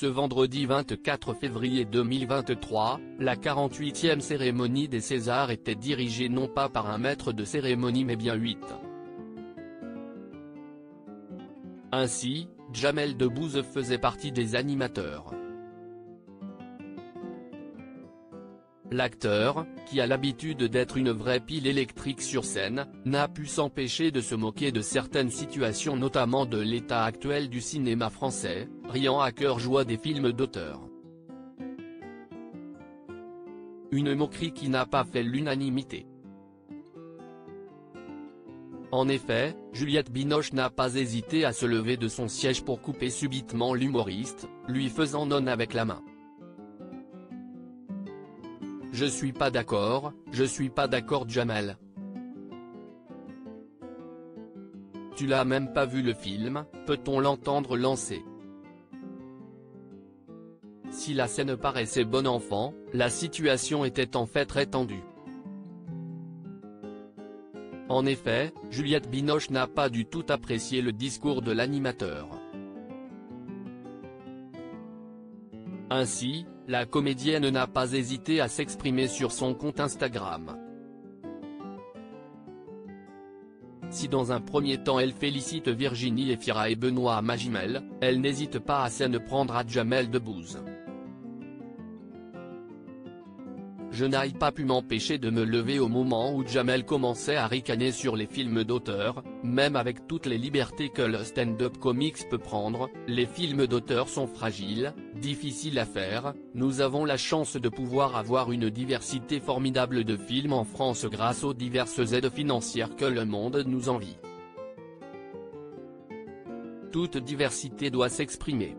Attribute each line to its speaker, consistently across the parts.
Speaker 1: Ce vendredi 24 février 2023, la 48e cérémonie des Césars était dirigée non pas par un maître de cérémonie mais bien huit. Ainsi, Jamel Debbouze faisait partie des animateurs. L'acteur, qui a l'habitude d'être une vraie pile électrique sur scène, n'a pu s'empêcher de se moquer de certaines situations notamment de l'état actuel du cinéma français, riant à cœur joie des films d'auteur. Une moquerie qui n'a pas fait l'unanimité. En effet, Juliette Binoche n'a pas hésité à se lever de son siège pour couper subitement l'humoriste, lui faisant non avec la main. Je suis pas d'accord, je suis pas d'accord Jamel. Tu l'as même pas vu le film, peut-on l'entendre lancer? Si la scène paraissait bon enfant, la situation était en fait très tendue. En effet, Juliette Binoche n'a pas du tout apprécié le discours de l'animateur. Ainsi, la comédienne n'a pas hésité à s'exprimer sur son compte Instagram. Si dans un premier temps elle félicite Virginie Efira et Benoît Magimel, elle n'hésite pas à s'en prendre à Jamel Debbouze. Je n'aille pas pu m'empêcher de me lever au moment où Jamel commençait à ricaner sur les films d'auteur, même avec toutes les libertés que le stand-up comics peut prendre, les films d'auteur sont fragiles, difficiles à faire, nous avons la chance de pouvoir avoir une diversité formidable de films en France grâce aux diverses aides financières que le monde nous envie. Toute diversité doit s'exprimer.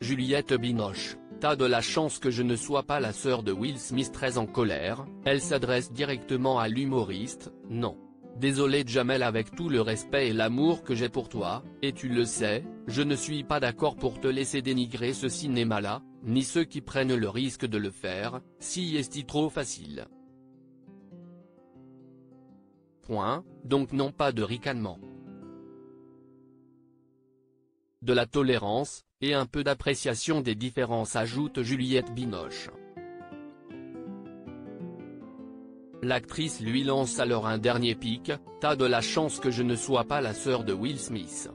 Speaker 1: Juliette Binoche T'as de la chance que je ne sois pas la sœur de Will Smith très en colère, elle s'adresse directement à l'humoriste, non. Désolé Jamel avec tout le respect et l'amour que j'ai pour toi, et tu le sais, je ne suis pas d'accord pour te laisser dénigrer ce cinéma-là, ni ceux qui prennent le risque de le faire, si est-il trop facile. Point, donc non pas de ricanement. De la tolérance, et un peu d'appréciation des différences ajoute Juliette Binoche. L'actrice lui lance alors un dernier pic, t'as de la chance que je ne sois pas la sœur de Will Smith.